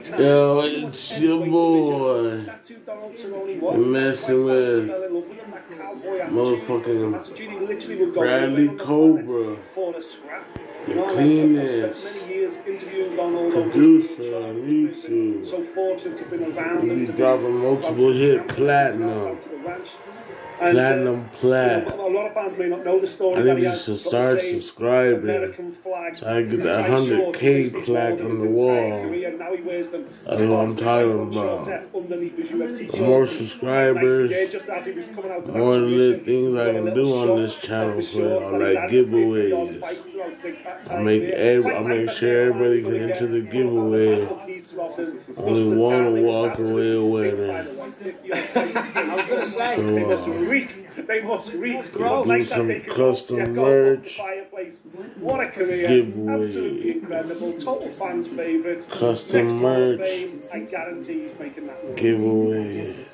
Yo, it's your boy. Messing with motherfucking Bradley Cobra. The cleanest producer on YouTube. Be dropping multiple hit platinum. Platinum plat. A fans may not know the story. I think you should start subscribing. I get that 100K in plaque on the wall. career. Now he wears them That's what I'm talking about. underneath his UFC The more subscribers, Nice, yeah, just as he was coming out of the more submission, lit things I can do on this channel of the for short y'all, that like he had. He'd been on giveaways. fights throughout that I make every, I make sure everybody can enter the giveaway. A piece off him. Only one down, walk away sick, by winner. the way. 50 odd fights. I was gonna say, So, they must uh, reek. They must reek. do Like that some they custom yeah, go up merch. What a career. Giveaway. Absolutely incredible. Total fans' favourite. Custom Next merch. Fame, I guarantee he's making that. Giveaway.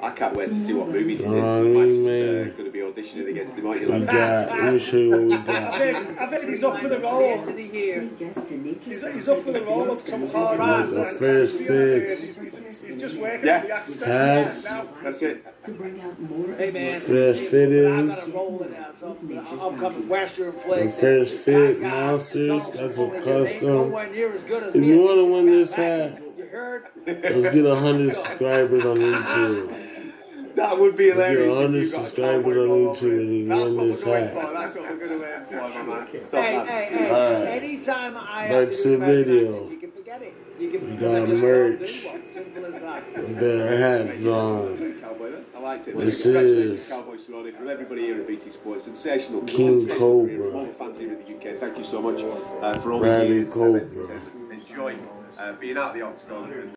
I can't wait to see what movies he's in. You know I Mike's mean, man? going to be auditioning against him, aren't you? We lad? got, let me show you what we I got. think, I think he's up for the role. He's, he's up for the role of some hard Like the and- first and- He's, he's, he's just working Yeah. on the accent Hats. That's it. Hey man, Fresh I fittings. got a roll in that. So I'm coming Western The Flake. first fit God, monsters. That's a Ain't custom. nowhere near as good as If you want to win this hat, let's get 100 subscribers on YouTube. That would be Let's get hilarious. if you're a subscribers cowboy on roll YouTube it. and you win this we're hat. That's what we're going to aim for, my man. Top Hey, man. hey, hey. Alright. Anytime I Back have to to the video. you can forget it. You can We you got can just merch. do one. Simple as that. Their hats on. Cowboy, then. I liked it. This Congratulations, is Cowboy Cerrone, from everybody here at BT Sports. Sensational. King Cobra. All the fans here in the UK. Thank you so much uh, for all Bradley the years. Cobra. Enjoy uh, being out of the octagon.